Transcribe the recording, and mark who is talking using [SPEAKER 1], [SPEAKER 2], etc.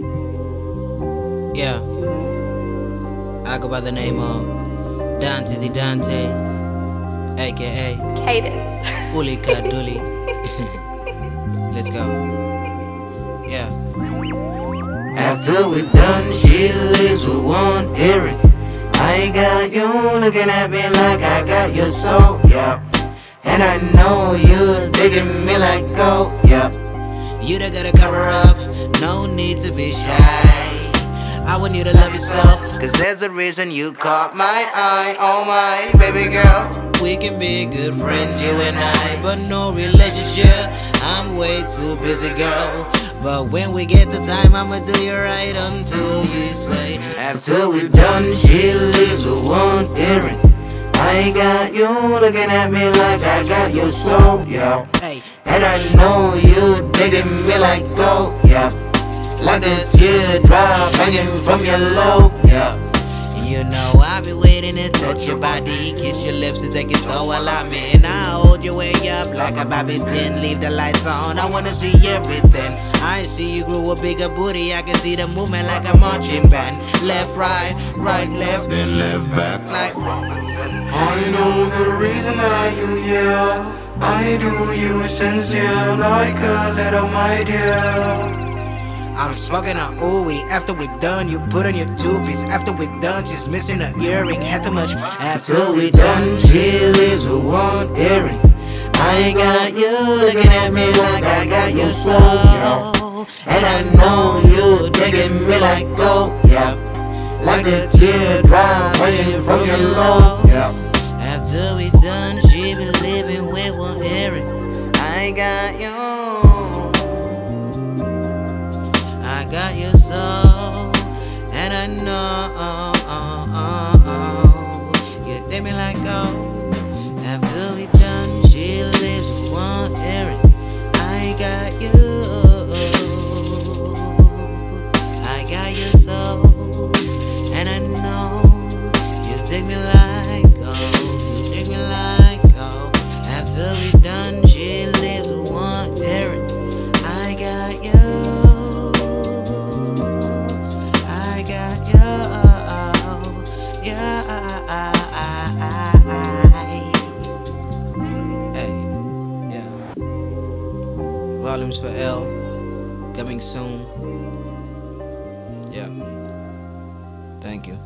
[SPEAKER 1] Yeah. I go by the name of Dante TheeDante, aka
[SPEAKER 2] Cadence.
[SPEAKER 1] Ulika Duli. Let's go. Yeah. After we done, she leaves with one earring. I ain't got you looking at me like I got your soul, yeah. And I know you digging me like gold, yeah. You that gotta cover up, no need to be shy. I want you to love yourself, cause there's a reason you caught my eye, oh my baby girl. We can be good friends, you and I, but no relationship. I'm way too busy, girl. But when we get the time, I'ma do you right until you say. After we're done, she leaves with one earring. I ain't got you looking at me like I got your soul, yeah. And I know you digging me like gold, yeah. Like a teardrop hanging from your lobe, yeah. You know I've been waiting to touch your body, kiss your lips and take it so well I mean I hold you way up like a bobby pin, leave the lights on. I wanna see everything. I see you grew a bigger booty, I can see the movement like a marching band. Left, right, right, left,
[SPEAKER 3] then left back.
[SPEAKER 1] like.
[SPEAKER 4] I know the reason that you here. I do you sincere like a little my dear.
[SPEAKER 1] I'm smoking a ooey. After we done, you put on your two piece. After we done, she's missing an earring. Had too much. After we done, she leaves with one earring. I ain't got you looking at me like I got your soul. And I know you digging me like gold, yeah. Like a teardrop hanging from your lobe, I got you. I got your soul, and I know After we done, she lives with one errand. I got you. I got you. Yeah. Hey, yeah. Volumes for L coming soon. Yeah. Thank you.